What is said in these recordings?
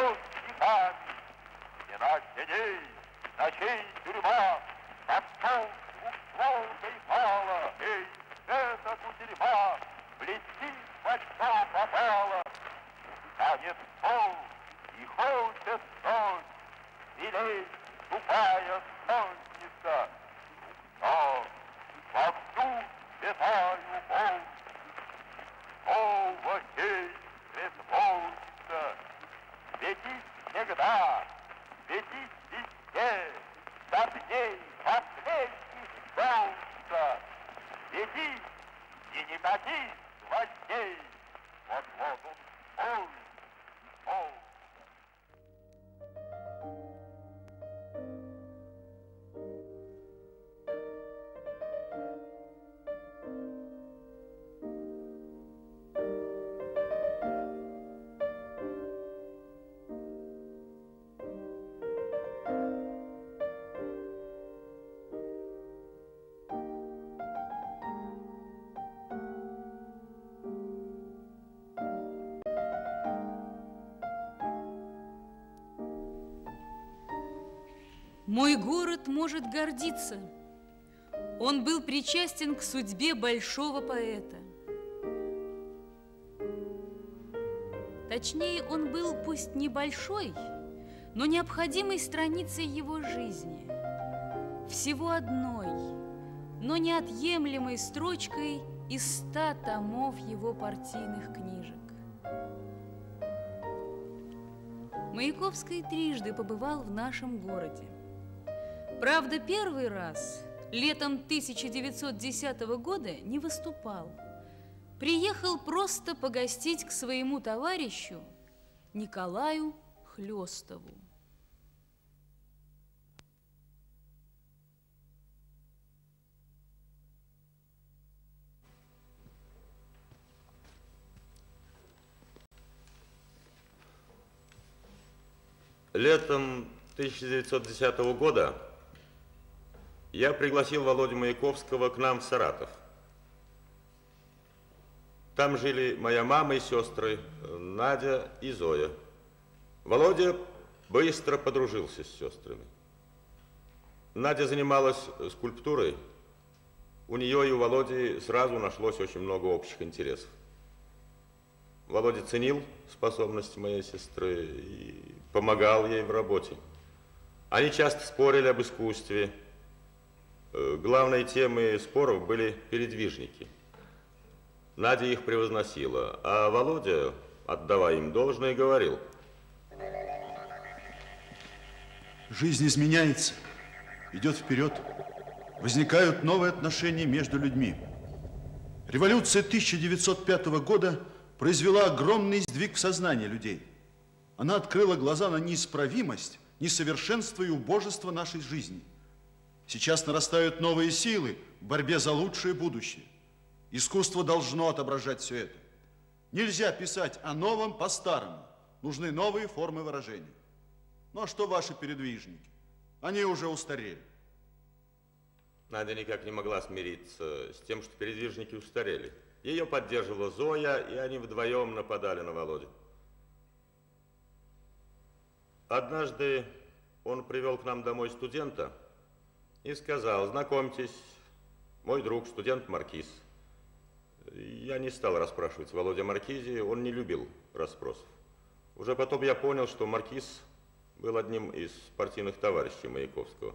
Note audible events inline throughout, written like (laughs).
Свое стихами. Стена теней, ночей тюрьма, под солнце условной мало. Эй, эта кутерьма, блестит во что попало. Станет пол и хочет ночь, Белей тупая солнце, город может гордиться. Он был причастен к судьбе большого поэта. Точнее, он был пусть небольшой, но необходимой страницей его жизни. Всего одной, но неотъемлемой строчкой из ста томов его партийных книжек. Маяковский трижды побывал в нашем городе. Правда, первый раз, летом 1910 года, не выступал. Приехал просто погостить к своему товарищу Николаю Хлестову. Летом 1910 года я пригласил Володю Маяковского к нам в Саратов. Там жили моя мама и сестры, Надя и Зоя. Володя быстро подружился с сестрами. Надя занималась скульптурой. У нее и у Володи сразу нашлось очень много общих интересов. Володя ценил способности моей сестры и помогал ей в работе. Они часто спорили об искусстве. Э, главной темой споров были передвижники. Надя их превозносила, а Володя, отдавая им должное, говорил. Жизнь изменяется, идет вперед. Возникают новые отношения между людьми. Революция 1905 года произвела огромный сдвиг в сознании людей. Она открыла глаза на неисправимость несовершенство и убожество нашей жизни. Сейчас нарастают новые силы в борьбе за лучшее будущее. Искусство должно отображать все это. Нельзя писать о новом по-старому. Нужны новые формы выражения. Ну а что ваши передвижники? Они уже устарели. Надя никак не могла смириться с тем, что передвижники устарели. Ее поддерживала Зоя, и они вдвоем нападали на Володю. Однажды он привел к нам домой студента и сказал, знакомьтесь, мой друг, студент Маркиз. Я не стал расспрашивать Володя Маркизе, он не любил расспросов. Уже потом я понял, что Маркиз был одним из партийных товарищей Маяковского.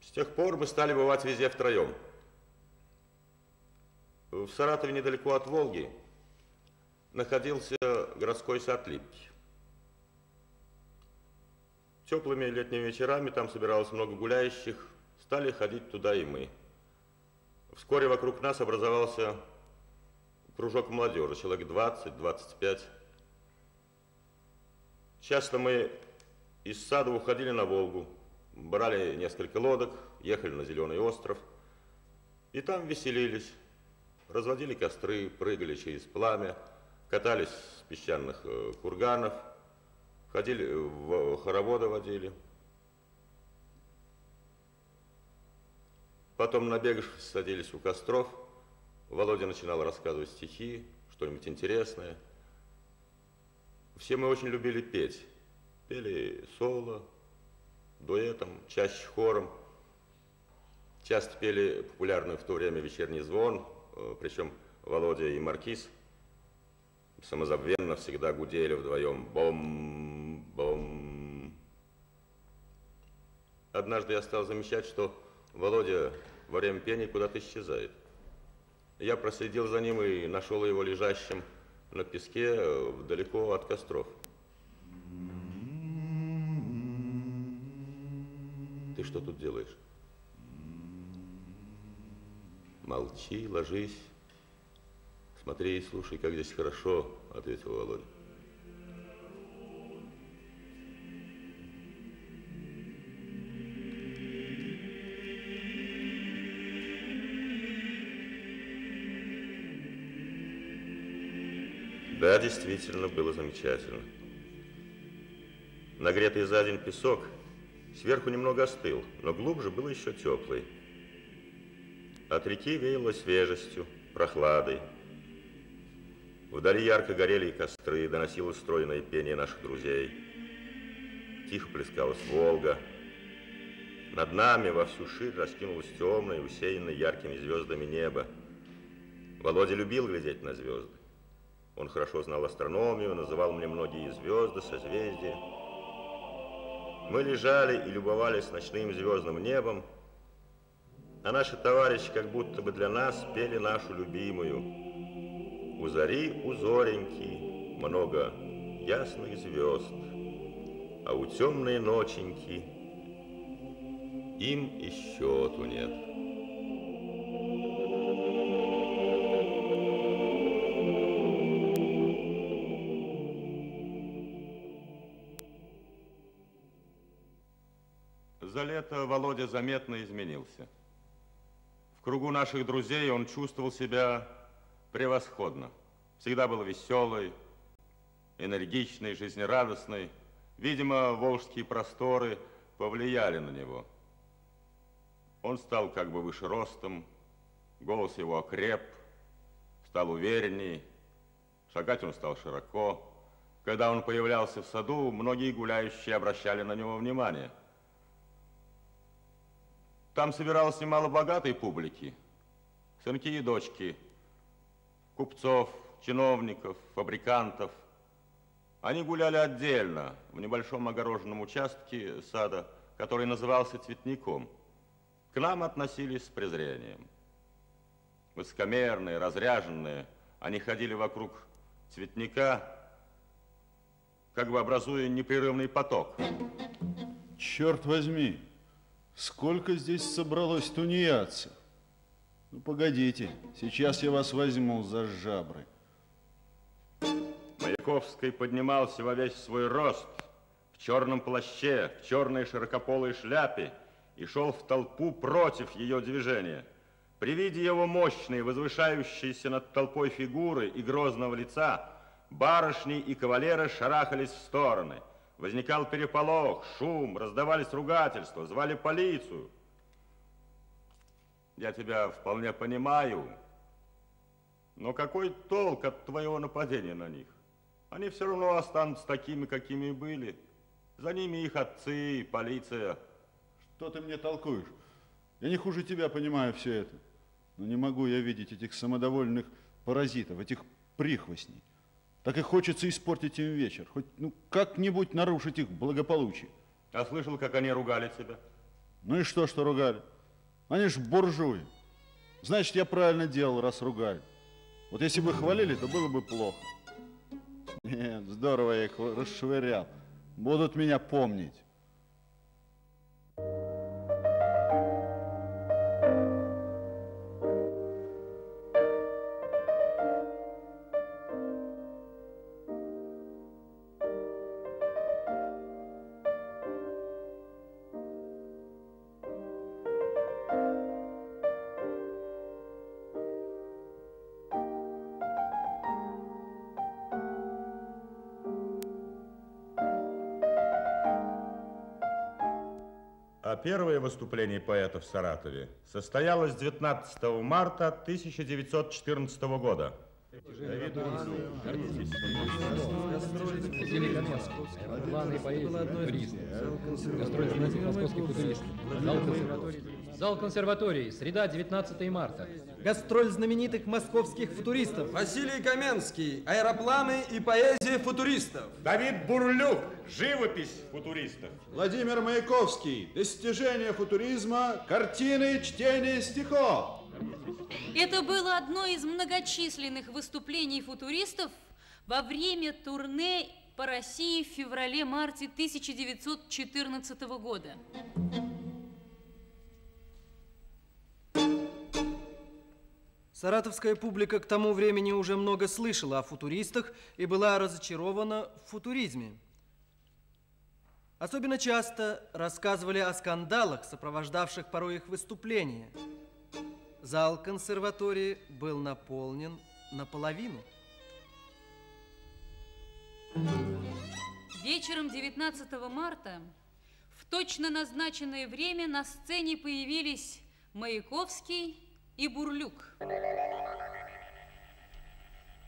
С тех пор мы стали бывать везде втроем. В Саратове недалеко от Волги находился городской сад Липки. Теплыми летними вечерами там собиралось много гуляющих, стали ходить туда и мы. Вскоре вокруг нас образовался кружок молодежи, человек 20-25. Часто мы из сада уходили на Волгу, брали несколько лодок, ехали на Зеленый остров, и там веселились, разводили костры, прыгали через пламя, катались с песчаных э, курганов – Ходили, в хороводы водили. Потом, набегавшись, садились у костров. Володя начинал рассказывать стихи, что-нибудь интересное. Все мы очень любили петь. Пели соло, дуэтом, чаще хором. Часто пели популярный в то время вечерний звон, э, причем Володя и Маркиз самозабвенно всегда гудели вдвоем. Бом, Бом. Однажды я стал замечать, что Володя во время пения куда-то исчезает. Я проследил за ним и нашел его лежащим на песке э, далеко от костров. Ты что тут делаешь? Молчи, ложись. Смотри и слушай, как здесь хорошо, ответил Володя. Действительно, было замечательно. Нагретый за день песок сверху немного остыл, но глубже был еще теплый. От реки веяло свежестью, прохладой. Вдали ярко горели костры, доносилось стройное пение наших друзей. Тихо плескалась Волга. Над нами во всю ширь раскинулось темное, усеянное яркими звездами небо. Володя любил глядеть на звезды. Он хорошо знал астрономию, называл мне многие звезды, созвездия. Мы лежали и любовались ночным звездным небом, а наши товарищи как будто бы для нас пели нашу любимую. У зари, у зореньки много ясных звезд, а у темной ноченьки им и счету нет. Лето Володя заметно изменился. В кругу наших друзей он чувствовал себя превосходно. Всегда был веселый, энергичный, жизнерадостный. Видимо, волжские просторы повлияли на него. Он стал как бы выше ростом, голос его окреп, стал уверенней, шагать он стал широко. Когда он появлялся в саду, многие гуляющие обращали на него внимание. Там собиралось немало богатой публики, сынки и дочки, купцов, чиновников, фабрикантов. Они гуляли отдельно, в небольшом огороженном участке сада, который назывался цветником. К нам относились с презрением. Высокомерные, разряженные, они ходили вокруг цветника, как бы образуя непрерывный поток. Черт возьми, сколько здесь собралось тунеядцев. Ну, погодите, сейчас я вас возьму за жабры. Маяковский поднимался во весь свой рост, в черном плаще, в черной широкополой шляпе и шел в толпу против ее движения. При виде его мощной, возвышающейся над толпой фигуры и грозного лица, барышни и кавалеры шарахались в стороны. Возникал переполох, шум, раздавались ругательства, звали полицию. Я тебя вполне понимаю, но какой толк от твоего нападения на них? Они все равно останутся такими, какими были. За ними их отцы, полиция. Что ты мне толкуешь? Я не хуже тебя понимаю все это. Но не могу я видеть этих самодовольных паразитов, этих прихвостней. Так и хочется испортить им вечер, хоть ну, как-нибудь нарушить их благополучие. А слышал, как они ругали тебя? Ну и что, что ругали? Они ж буржуи. Значит, я правильно делал, раз ругали. Вот если бы хвалили, то было бы плохо. Нет, здорово я их расшвырял. Будут меня помнить. Первое выступление поэта в Саратове состоялось 19 марта 1914 года. Зал консерватории. Среда, 19 марта. Гастроль знаменитых московских футуристов. Василий Каменский. Аэропланы и поэзия футуристов. Давид Бурлюк. Живопись футуристов. Владимир Маяковский. Достижение футуризма. Картины, чтение стихов. Это было одно из многочисленных выступлений футуристов во время турне по России в феврале-марте 1914 года. Саратовская публика к тому времени уже много слышала о футуристах и была разочарована в футуризме. Особенно часто рассказывали о скандалах, сопровождавших порой их выступления. Зал консерватории был наполнен наполовину. Вечером 19 марта в точно назначенное время на сцене появились Маяковский и Бурлюк.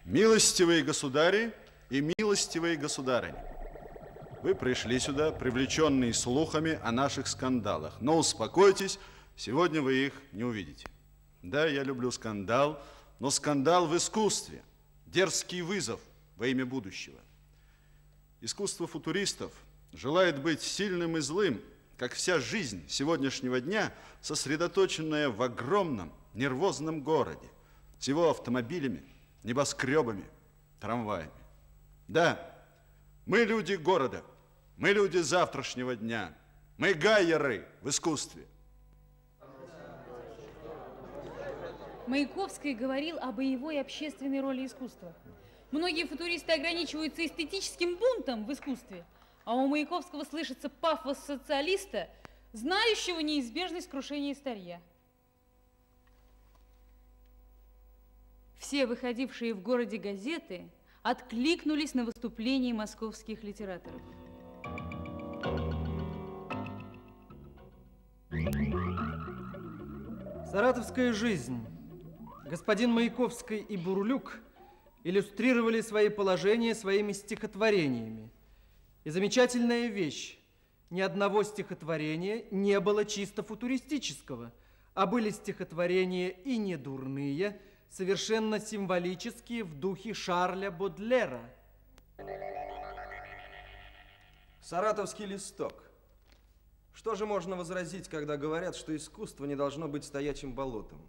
Милостивые государи и милостивые государыни, вы пришли сюда, привлеченные слухами о наших скандалах. Но успокойтесь, сегодня вы их не увидите. Да, я люблю скандал, но скандал в искусстве. Дерзкий вызов во имя будущего. Искусство футуристов желает быть сильным и злым, как вся жизнь сегодняшнего дня, сосредоточенная в огромном нервозном городе, с его автомобилями, небоскребами, трамваями. Да, мы люди города, мы люди завтрашнего дня, мы гайеры в искусстве. Маяковский говорил о боевой общественной роли искусства. Многие футуристы ограничиваются эстетическим бунтом в искусстве, а у Маяковского слышится пафос социалиста, знающего неизбежность крушения старья. Все выходившие в городе газеты откликнулись на выступление московских литераторов. Саратовская жизнь. Господин Маяковский и Бурлюк иллюстрировали свои положения своими стихотворениями. И замечательная вещь. Ни одного стихотворения не было чисто футуристического, а были стихотворения и недурные, совершенно символические в духе Шарля Бодлера. Саратовский листок. Что же можно возразить, когда говорят, что искусство не должно быть стоячим болотом?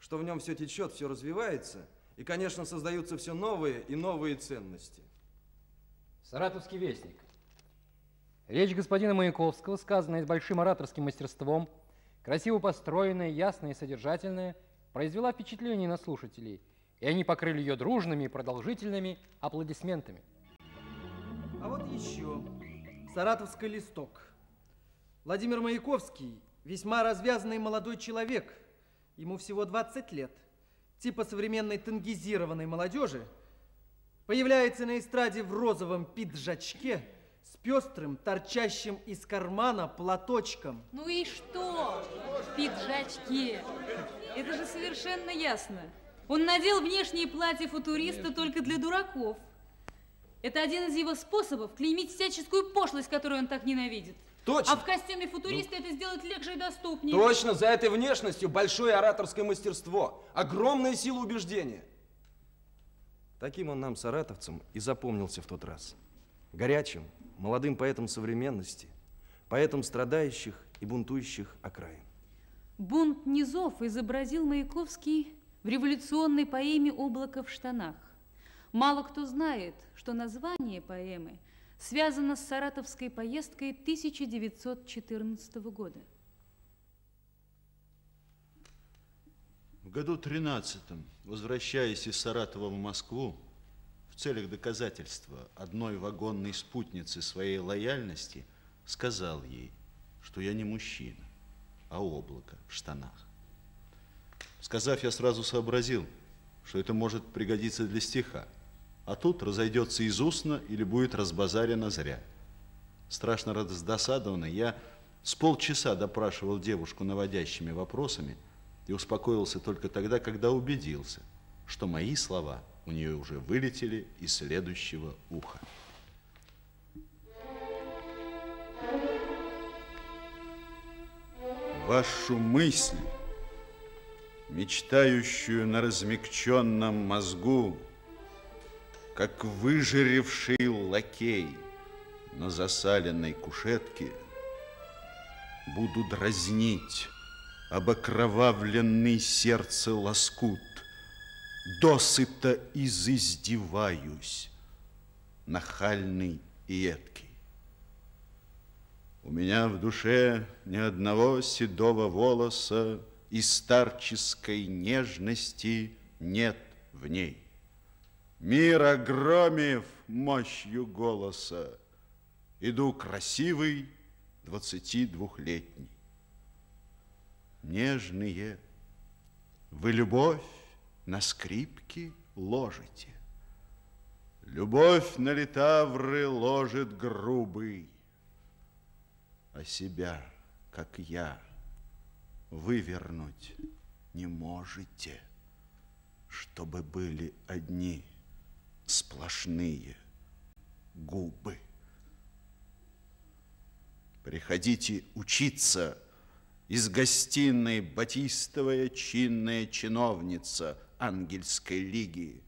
Что в нем все течет, все развивается, и, конечно, создаются все новые и новые ценности. Саратовский вестник. Речь господина Маяковского, сказанная с большим ораторским мастерством, красиво построенная, ясная и содержательная, произвела впечатление на слушателей, и они покрыли ее дружными и продолжительными аплодисментами. А вот еще Саратовский листок. Владимир Маяковский весьма развязанный молодой человек. Ему всего 20 лет. Типа современной тангизированной молодежи. Появляется на эстраде в розовом пиджачке с пестрым, торчащим из кармана платочком. Ну и что? В пиджачке. Это же совершенно ясно. Он надел внешнее платье футуриста только для дураков. Это один из его способов клеймить всяческую пошлость, которую он так ненавидит. Точно. А в костюме футуриста это сделать легче и доступнее. Точно, за этой внешностью большое ораторское мастерство, огромная сила убеждения. Таким он нам, саратовцам, и запомнился в тот раз. Горячим, молодым поэтом современности, поэтом страдающих и бунтующих окраин. Бунт низов изобразил Маяковский в революционной поэме «Облако в штанах». Мало кто знает, что название поэмы связано с саратовской поездкой 1914 года. В году 13-м, возвращаясь из Саратова в Москву, в целях доказательства одной вагонной спутницы своей лояльности, сказал ей, что я не мужчина, а облако в штанах. Сказав, я сразу сообразил, что это может пригодиться для стиха, а тут разойдется из устно или будет разбазарено зря. Страшно раздосадованный, я с полчаса допрашивал девушку наводящими вопросами и успокоился только тогда, когда убедился, что мои слова у нее уже вылетели из следующего уха. Вашу мысль, мечтающую на размягченном мозгу, как выжиревший лакей на засаленной кушетке, буду дразнить обокровавленный сердце лоскут, досыта изиздеваюсь, нахальный и едкий. У меня в душе ни одного седого волоса и старческой нежности нет в ней. Мир огромив мощью голоса, Иду красивый, двадцати двухлетний. Нежные, вы любовь на скрипке ложите. Любовь на литавры ложит грубый, А себя, как я, вывернуть не можете, Чтобы были одни сплошные губы. Приходите учиться из гостиной батистовая чинная чиновница ангельской лиги,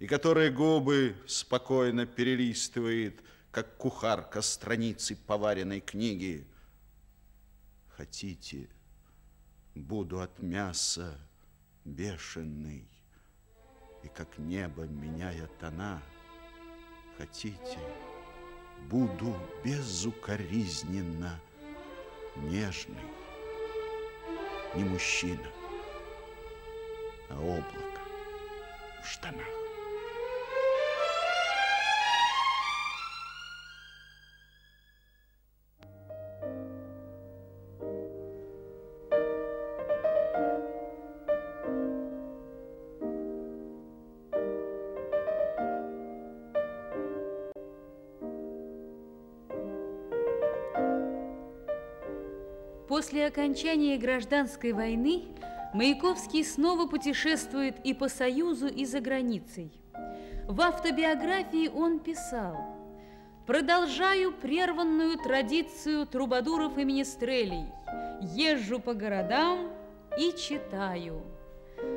и которая губы спокойно перелистывает, как кухарка страницы поваренной книги. Хотите, буду от мяса бешеный, и как небо меняя тона, хотите, буду безукоризненно нежный, не мужчина, а облако в штанах. После окончания гражданской войны Маяковский снова путешествует и по Союзу, и за границей. В автобиографии он писал «Продолжаю прерванную традицию трубадуров и министрелей, езжу по городам и читаю».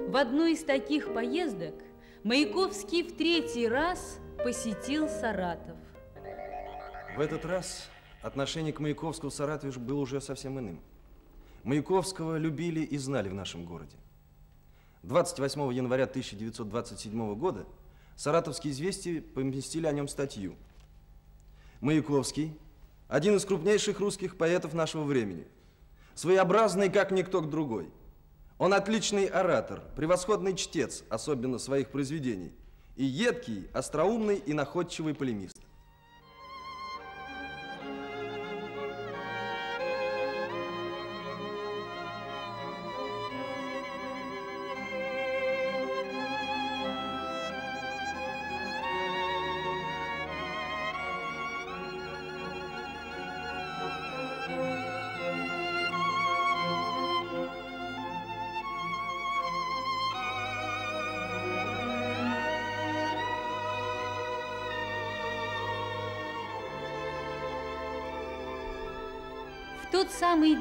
В одной из таких поездок Маяковский в третий раз посетил Саратов. В этот раз отношение к Маяковскому в Саратове было уже совсем иным. Маяковского любили и знали в нашем городе. 28 января 1927 года «Саратовские известия» поместили о нем статью. Маяковский – один из крупнейших русских поэтов нашего времени. Своеобразный, как никто другой. Он отличный оратор, превосходный чтец, особенно своих произведений, и едкий, остроумный и находчивый полемист.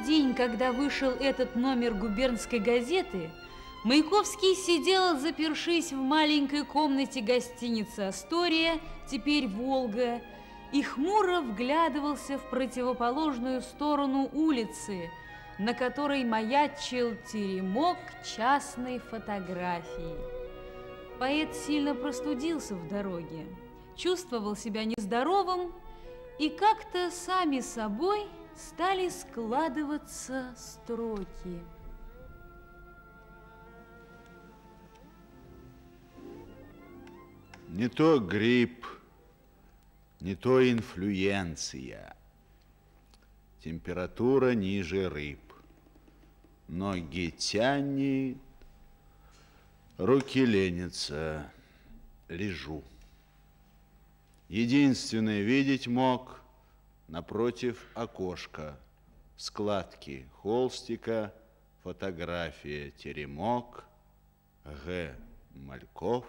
День, когда вышел этот номер губернской газеты, Маяковский сидел, запершись в маленькой комнате гостиницы «Астория», теперь «Волга», и хмуро вглядывался в противоположную сторону улицы, на которой маячил теремок частной фотографии. Поэт сильно простудился в дороге, чувствовал себя нездоровым и как-то сами собой – стали складываться строки. Не то грипп, не то инфлюенция. Температура ниже рыб. Ноги тянет, руки ленятся, лежу. Единственное видеть мог – Напротив окошка, складки холстика, фотография теремок, Г. Мальков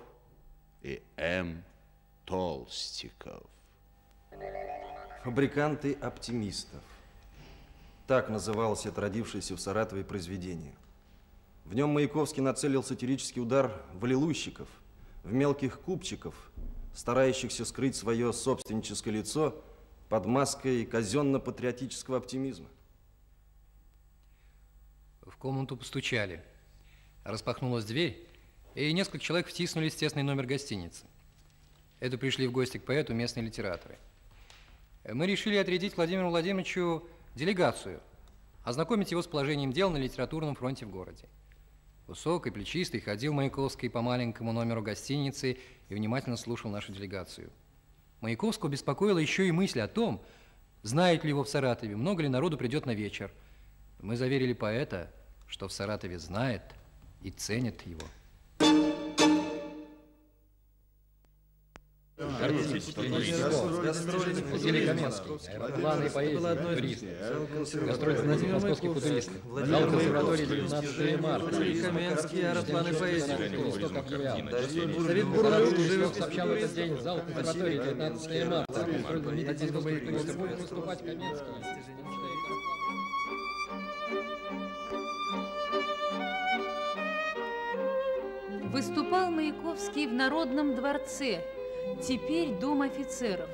и М. Толстиков. Фабриканты оптимистов. Так называлось это родившееся в Саратове произведение. В нем Маяковский нацелил сатирический удар в аллилуйщиков, в мелких купчиков, старающихся скрыть свое собственническое лицо – под маской казенно-патриотического оптимизма. В комнату постучали. Распахнулась дверь, и несколько человек втиснулись в тесный номер гостиницы. Это пришли в гости к поэту местные литераторы. Мы решили отрядить Владимиру Владимировичу делегацию, ознакомить его с положением дел на литературном фронте в городе. Высокий, плечистый, ходил Маяковский по маленькому номеру гостиницы и внимательно слушал нашу делегацию – Маяковского беспокоила еще и мысль о том, знает ли его в Саратове, много ли народу придет на вечер. Мы заверили поэта, что в Саратове знает и ценит его. Главный поэзии, турист. Гастроли московских футуристов. Зал консерватории 19 марта. Василий Каменский, аэропланы поэзии. Давид Бурлюк живет сообщал этот день. Зал консерватории 19 марта. Митинг московских туристов будет выступать Каменский. Выступал Маяковский в Народном дворце, теперь Дом офицеров.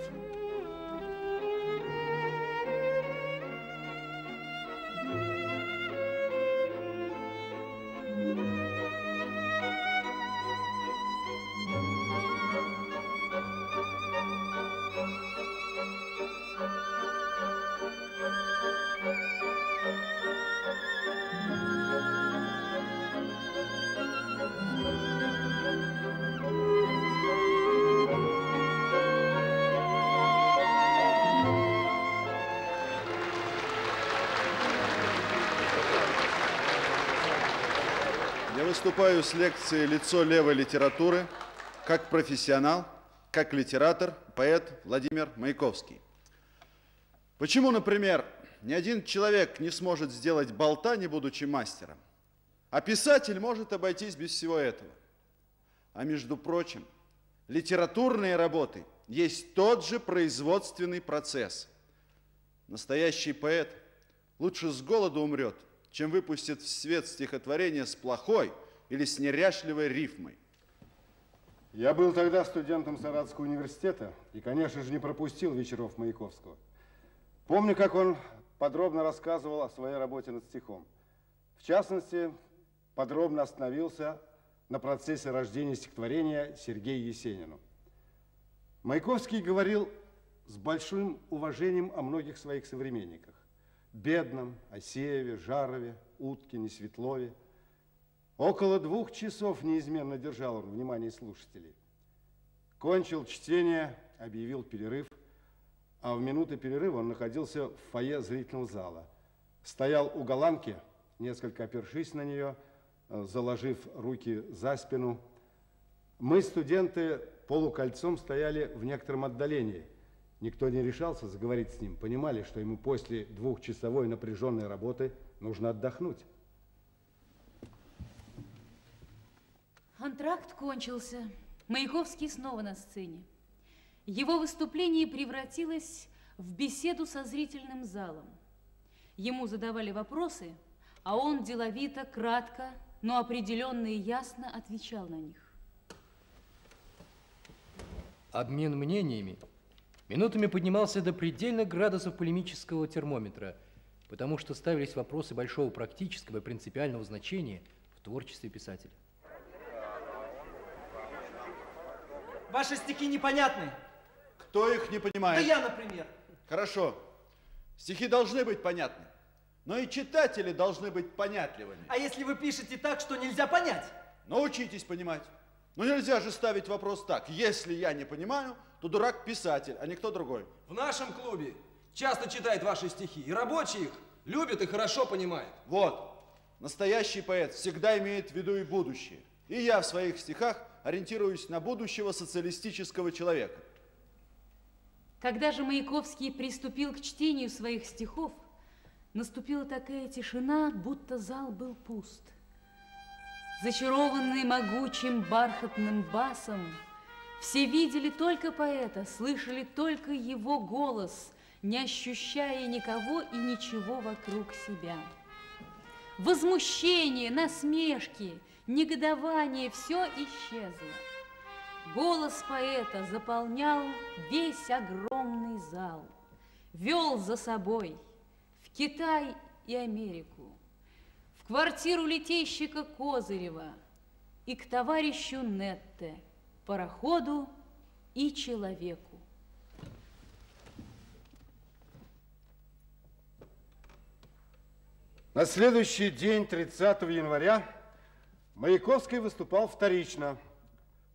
Выступаю с лекцией «Лицо левой литературы» как профессионал, как литератор, поэт Владимир Маяковский. Почему, например, ни один человек не сможет сделать болта, не будучи мастером? А писатель может обойтись без всего этого. А между прочим, литературные работы есть тот же производственный процесс. Настоящий поэт лучше с голоду умрет, чем выпустит в свет стихотворение с плохой или с неряшливой рифмой. Я был тогда студентом Саратского университета и, конечно же, не пропустил вечеров Маяковского. Помню, как он подробно рассказывал о своей работе над стихом. В частности, подробно остановился на процессе рождения стихотворения Сергею Есенину. Маяковский говорил с большим уважением о многих своих современниках. Бедном, Осееве, Жарове, Уткине, Светлове. Около двух часов неизменно держал он внимание слушателей. Кончил чтение, объявил перерыв, а в минуты перерыва он находился в фойе зрительного зала. Стоял у голландки, несколько опершись на нее, заложив руки за спину. Мы, студенты, полукольцом стояли в некотором отдалении. Никто не решался заговорить с ним, понимали, что ему после двухчасовой напряженной работы нужно отдохнуть. Антракт кончился. Маяковский снова на сцене. Его выступление превратилось в беседу со зрительным залом. Ему задавали вопросы, а он деловито, кратко, но определенно и ясно отвечал на них. Обмен мнениями минутами поднимался до предельных градусов полемического термометра, потому что ставились вопросы большого практического и принципиального значения в творчестве писателя. Ваши стихи непонятны. Кто их не понимает? Да я, например. Хорошо. Стихи должны быть понятны. Но и читатели должны быть понятливыми. А если вы пишете так, что нельзя понять? Научитесь понимать. Ну нельзя же ставить вопрос так. Если я не понимаю, то дурак писатель, а не кто другой. В нашем клубе часто читают ваши стихи, и рабочие их любят и хорошо понимают. Вот. Настоящий поэт всегда имеет в виду и будущее. И я в своих стихах ориентируюсь на будущего социалистического человека. Когда же Маяковский приступил к чтению своих стихов, наступила такая тишина, будто зал был пуст. Зачарованный могучим бархатным басом, все видели только поэта, слышали только его голос, не ощущая никого и ничего вокруг себя. Возмущение, насмешки, негодование – все исчезло. Голос поэта заполнял весь огромный зал, вел за собой в Китай и Америку, в квартиру летейщика Козырева и к товарищу Нетте, пароходу и человеку. На следующий день, 30 января, Маяковский выступал вторично –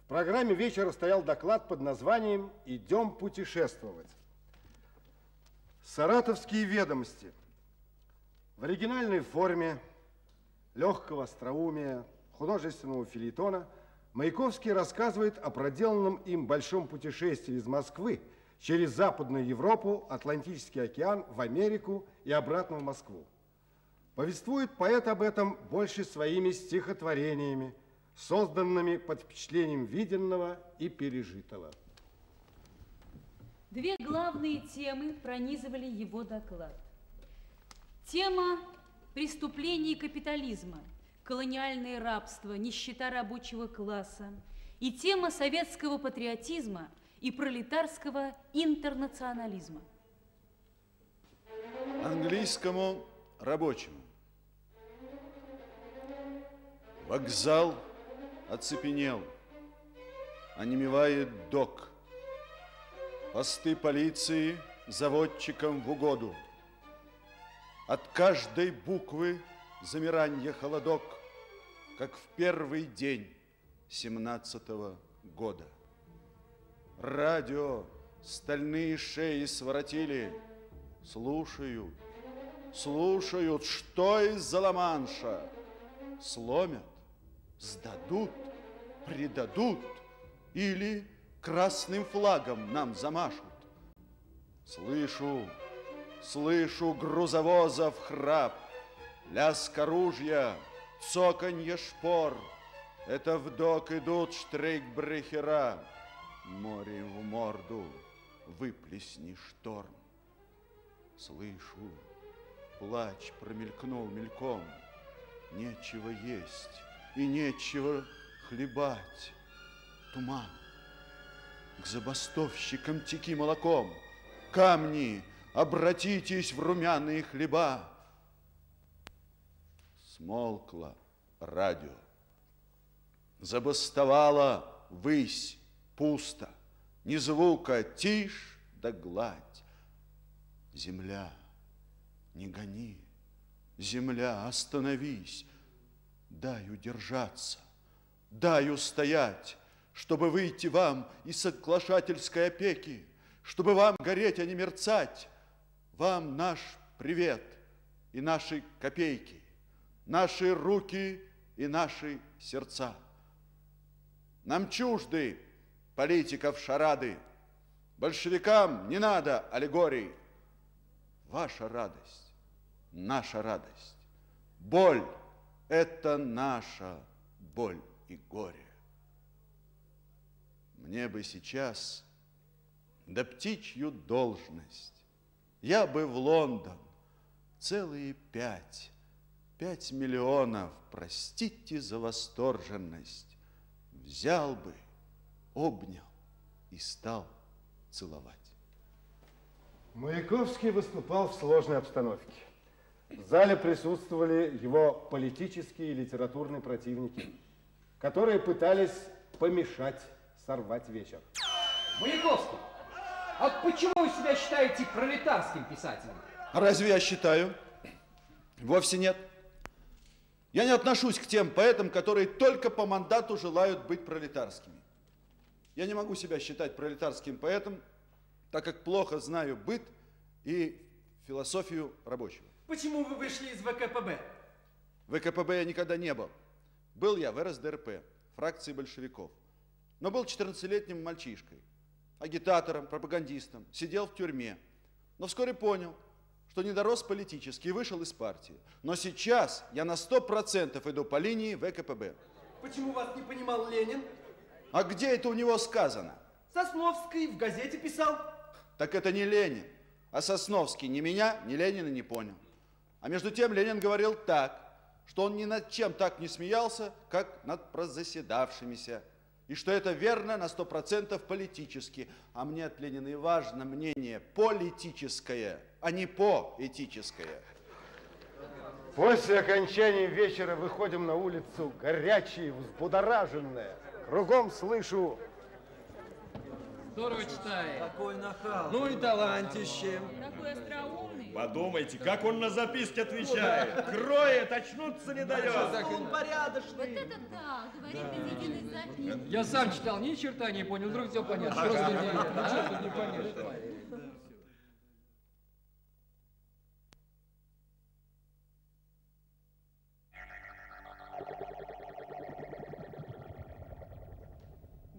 в программе вечера стоял доклад под названием «Идем путешествовать». Саратовские ведомости. В оригинальной форме легкого остроумия, художественного филитона Маяковский рассказывает о проделанном им большом путешествии из Москвы через Западную Европу, Атлантический океан, в Америку и обратно в Москву. Повествует поэт об этом больше своими стихотворениями, созданными под впечатлением виденного и пережитого. Две главные темы пронизывали его доклад. Тема преступлений капитализма, колониальное рабство, нищета рабочего класса и тема советского патриотизма и пролетарского интернационализма. Английскому рабочему. Вокзал – оцепенел, онемевает док. Посты полиции заводчикам в угоду. От каждой буквы замиранье холодок, как в первый день семнадцатого года. Радио стальные шеи своротили, слушают, слушают, что из-за Ла-Манша сломят сдадут, предадут или красным флагом нам замашут. Слышу, слышу грузовозов храп, лязг оружия, цоканье шпор. Это вдок идут штрейкбрехера. Море в морду выплесни шторм. Слышу, плач промелькнул мельком. Нечего есть и нечего хлебать. Туман. К забастовщикам теки молоком. Камни, обратитесь в румяные хлеба. Смолкло радио. Забастовала высь, пусто, ни звука, тишь да гладь. Земля, не гони, земля, остановись, дай удержаться, дай устоять, чтобы выйти вам из соглашательской опеки, чтобы вам гореть, а не мерцать. Вам наш привет и наши копейки, наши руки и наши сердца. Нам чужды политиков шарады, большевикам не надо аллегорий. Ваша радость, наша радость, боль – это наша боль и горе. Мне бы сейчас да птичью должность. Я бы в Лондон целые пять, пять миллионов, простите за восторженность, взял бы, обнял и стал целовать. Маяковский выступал в сложной обстановке. В зале присутствовали его политические и литературные противники, которые пытались помешать сорвать вечер. Маяковский, а почему вы себя считаете пролетарским писателем? А разве я считаю? Вовсе нет. Я не отношусь к тем поэтам, которые только по мандату желают быть пролетарскими. Я не могу себя считать пролетарским поэтом, так как плохо знаю быт и философию рабочего. Почему вы вышли из ВКПБ? ВКПБ я никогда не был. Был я в РСДРП, фракции большевиков. Но был 14-летним мальчишкой, агитатором, пропагандистом, сидел в тюрьме. Но вскоре понял, что не дорос политически и вышел из партии. Но сейчас я на 100% иду по линии ВКПБ. Почему вас не понимал Ленин? А где это у него сказано? Сосновский в газете писал. Так это не Ленин. А Сосновский ни меня, ни Ленина не понял. А между тем Ленин говорил так, что он ни над чем так не смеялся, как над прозаседавшимися. И что это верно на сто процентов политически. А мне от Ленина и важно мнение политическое, а не поэтическое. После окончания вечера выходим на улицу горячие, взбудораженные. Кругом слышу Здорово читает. Какой нахал. Ну и талантище. Такой остроумный. Подумайте, как он на записки отвечает. Кроет, очнуться не дает. Он порядочный. Вот это да, говорит из единой записи. Я сам читал, ни черта не понял, вдруг все понятно. (laughs) Тут не понятно?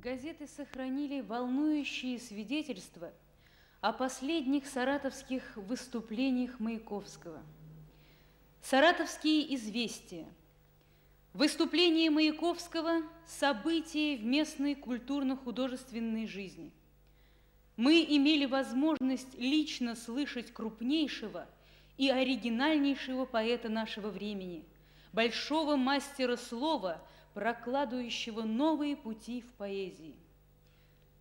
Газеты сохранили волнующие свидетельства о последних саратовских выступлениях Маяковского. Саратовские известия. Выступление Маяковского – событие в местной культурно-художественной жизни. Мы имели возможность лично слышать крупнейшего и оригинальнейшего поэта нашего времени, большого мастера слова – прокладывающего новые пути в поэзии.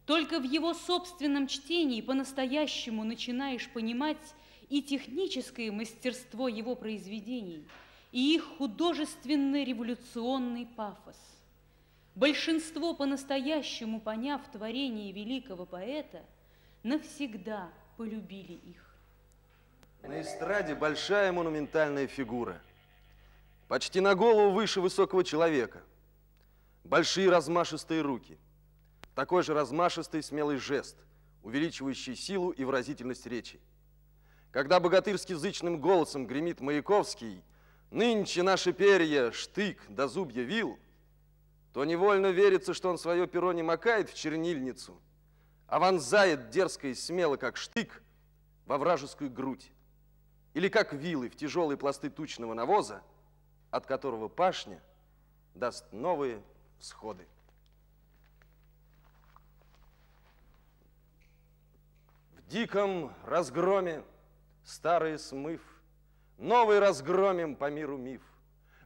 Только в его собственном чтении по-настоящему начинаешь понимать и техническое мастерство его произведений, и их художественно-революционный пафос. Большинство, по-настоящему поняв творение великого поэта, навсегда полюбили их. На эстраде большая монументальная фигура. Почти на голову выше высокого человека – Большие размашистые руки. Такой же размашистый смелый жест, увеличивающий силу и выразительность речи. Когда богатырски зычным голосом гремит Маяковский «Нынче наши перья, штык да зубья вил», то невольно верится, что он свое перо не макает в чернильницу, а вонзает дерзко и смело, как штык, во вражескую грудь. Или как вилы в тяжелые пласты тучного навоза, от которого пашня даст новые всходы. В диком разгроме старые смыв, Новый разгромим по миру миф.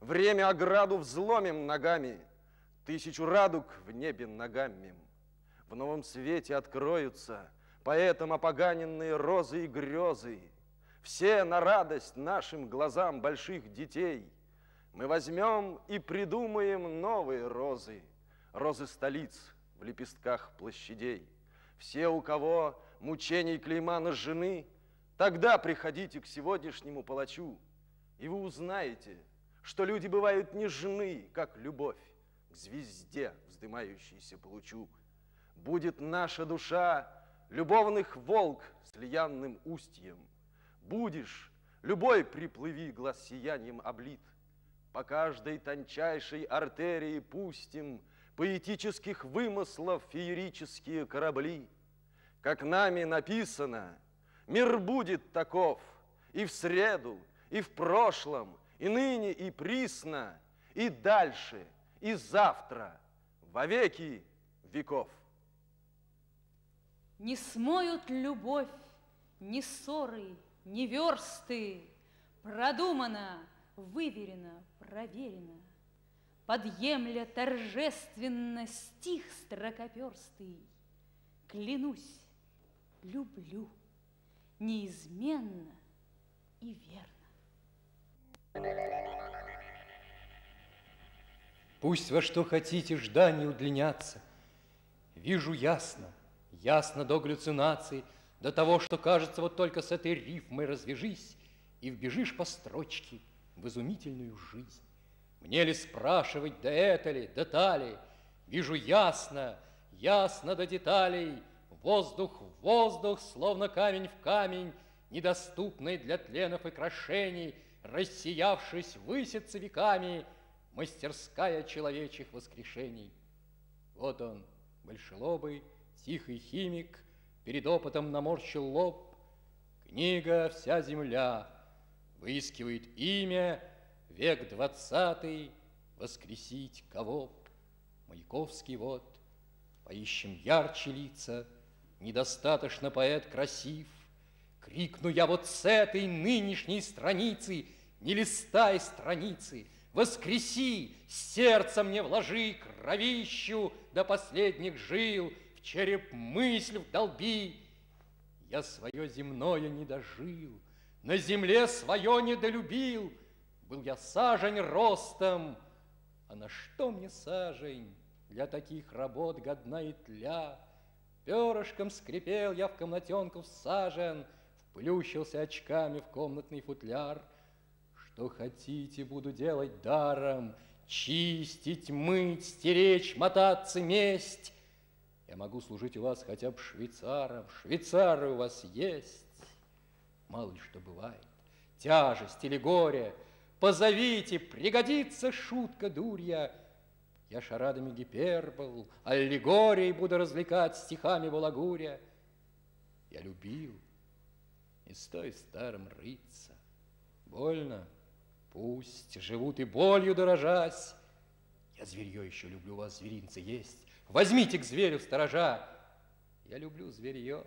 Время ограду взломим ногами, Тысячу радуг в небе ногами. В новом свете откроются Поэтам опоганенные розы и грезы, Все на радость нашим глазам больших детей. Мы возьмем и придумаем новые розы, Розы столиц в лепестках площадей. Все, у кого мучений клейма на жены, Тогда приходите к сегодняшнему палачу, И вы узнаете, что люди бывают нежны, как любовь К звезде, вздымающейся по лучу. Будет наша душа любовных волк с лиянным устьем. Будешь, любой приплыви глаз сиянием облит. По каждой тончайшей артерии пустим Поэтических вымыслов феерические корабли. Как нами написано, мир будет таков И в среду, и в прошлом, и ныне, и присно, И дальше, и завтра, во веки веков. Не смоют любовь ни ссоры, ни версты. Продумано, выверено, проверено. Подъемля торжественно стих строкоперстый. Клянусь, люблю неизменно и верно. Пусть во что хотите ждание удлиняться, Вижу ясно, Ясно до галлюцинаций, до того, что кажется, вот только с этой рифмой развяжись и вбежишь по строчке в изумительную жизнь. Мне ли спрашивать, да это ли, да? Вижу ясно, ясно до деталей, Воздух в воздух, словно камень в камень, Недоступный для тленов и крошений, Рассиявшись, высится веками Мастерская человечих воскрешений. Вот он, большелобый, Тихий химик перед опытом наморщил лоб. Книга «Вся земля» выискивает имя, век двадцатый, воскресить кого? Маяковский вот, поищем ярче лица, недостаточно поэт красив. Крикну я вот с этой нынешней страницы, не листай страницы, воскреси, сердце мне вложи кровищу до последних жил, череп мысль вдолби. Я свое земное не дожил, на земле свое недолюбил. Был я сажень ростом, а на что мне сажень? Для таких работ годна и тля. Перышком скрипел я в комнатенку всажен, Вплющился очками в комнатный футляр. Что хотите, буду делать даром, Чистить, мыть, стеречь, мотаться, месть. Я могу служить у вас хотя бы швейцаром. Швейцары у вас есть. Мало ли что бывает. Тяжесть или горе. Позовите, пригодится шутка дурья. Я шарадами гипербол, аллегорией буду развлекать стихами Балагуря. Я любил, и стой старым рыться. Больно, пусть живут и болью дорожась. Я зверье еще люблю, у вас зверинцы есть. Возьмите к зверю сторожа. Я люблю зверье.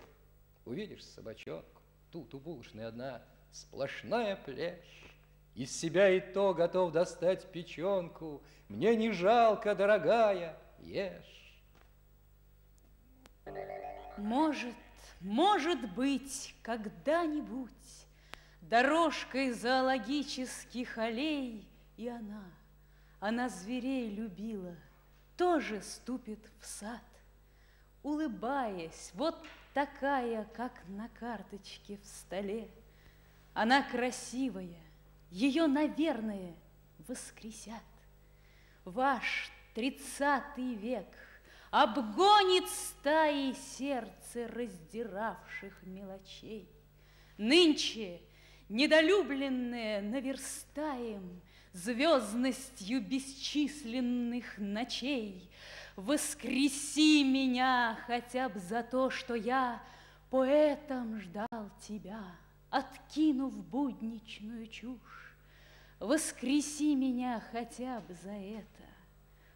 Увидишь собачок, тут у булочной одна сплошная плешь. Из себя и то готов достать печенку. Мне не жалко, дорогая, ешь. Может, может быть, когда-нибудь Дорожкой зоологических аллей И она, она зверей любила — тоже ступит в сад, улыбаясь, вот такая, как на карточке в столе. Она красивая, ее, наверное, воскресят. Ваш тридцатый век обгонит стаи сердце раздиравших мелочей. Нынче недолюбленное наверстаем звездностью бесчисленных ночей. Воскреси меня хотя бы за то, что я поэтом ждал тебя, откинув будничную чушь. Воскреси меня хотя бы за это,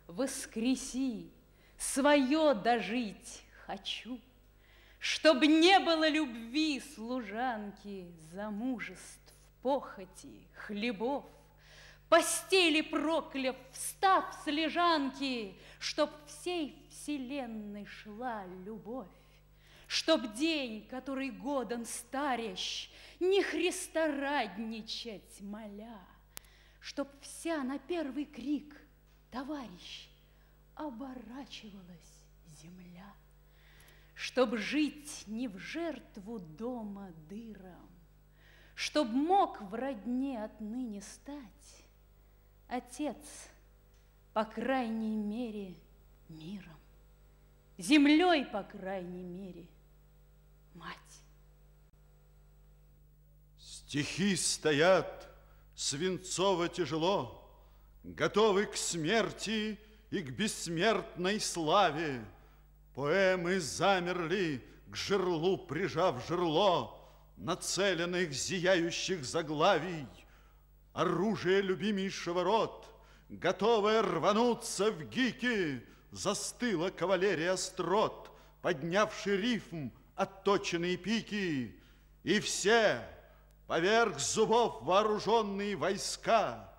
воскреси, свое дожить хочу, Чтоб не было любви служанки, замужеств, похоти, хлебов, Постели прокляв, встав с лежанки, Чтоб всей вселенной шла любовь, Чтоб день, который годом старящ, Не христорадничать моля, Чтоб вся на первый крик, товарищ, Оборачивалась земля, Чтоб жить не в жертву дома дыром, Чтоб мог в родне отныне стать Отец, по крайней мере, миром, Землей, по крайней мере, мать. Стихи стоят свинцово тяжело, Готовы к смерти и к бессмертной славе. Поэмы замерли, к жерлу прижав жерло, Нацеленных зияющих заглавий. Оружие любимейшего рот, Готовое рвануться в гики, Застыла кавалерия острот, Поднявший рифм отточенные пики. И все, поверх зубов вооруженные войска,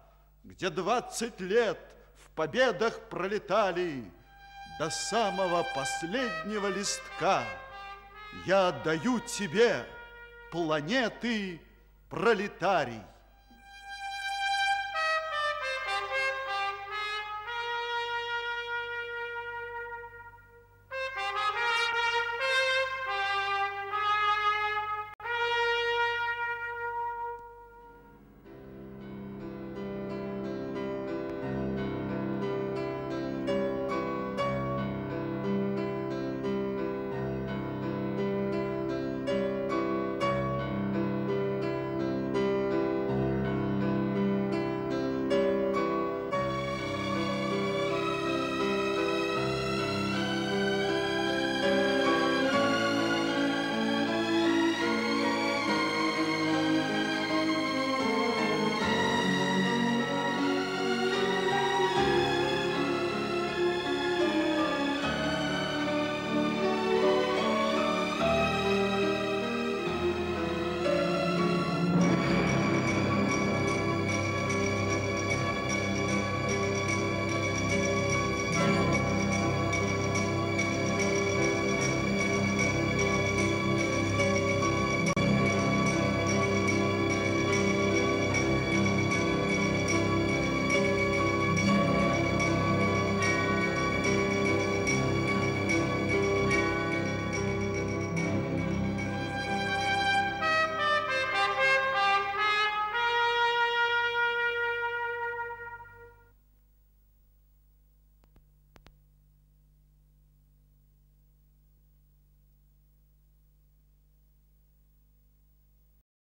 Где двадцать лет в победах пролетали, До самого последнего листка Я отдаю тебе, планеты, пролетарий.